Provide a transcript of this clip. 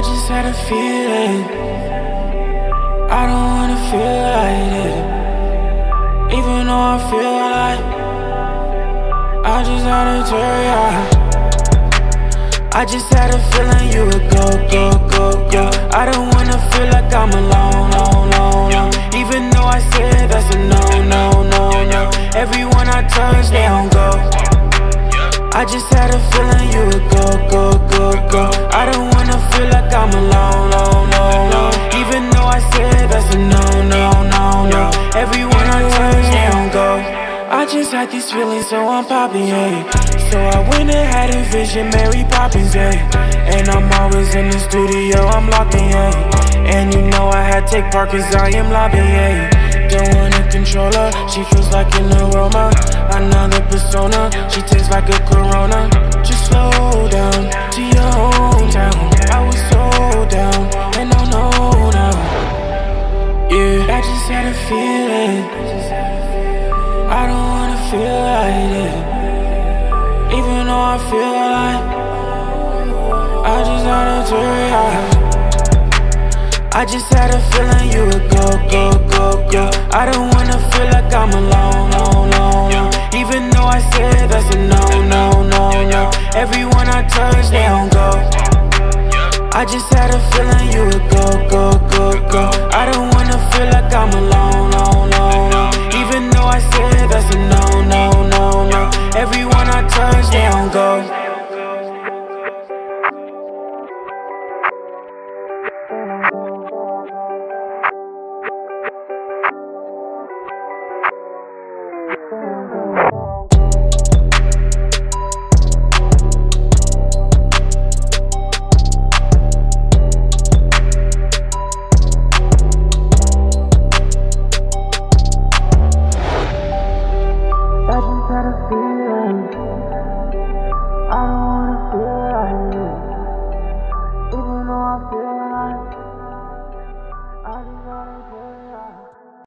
just had a feeling. I don't wanna feel like it. Even though I feel like I just had tell ya. I just had a feeling you would go, go, go, go. I don't wanna feel like I'm alone, alone, alone. Even though I said that's a no, no, no, no. Everyone I touch, they don't go. I just had a feeling you would go, go, go, go. I don't so I'm popping, yeah. So I went and had a vision, Mary Poppins, yeah. And I'm always in the studio, I'm locked in, yeah. And you know I had take part, cause I am lobbying, yeah. Don't wanna control her, she feels like an aroma. Another persona, she tastes like a corona. Just slow down to your hometown. I was so down, and I know now. Yeah, I just had a feeling. I don't wanna feel like it. Even though I feel like I just had tell ya. I just had a feeling you would go, go, go, go. I don't wanna feel like I'm alone, alone, alone. Even though I said that's a no, no, no, no. Everyone I touch, they don't go. I just had a feeling you would go, go. I don't wanna feel like this, even though I feel.